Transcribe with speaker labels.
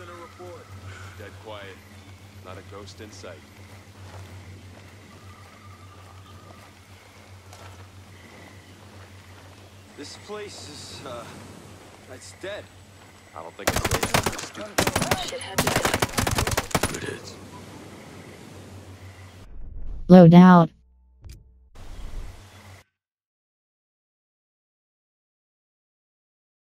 Speaker 1: Nothing to report. Dead quiet. Not a ghost in sight.
Speaker 2: This place is, uh, it's dead.
Speaker 1: I don't think it's safe.
Speaker 3: Loadout.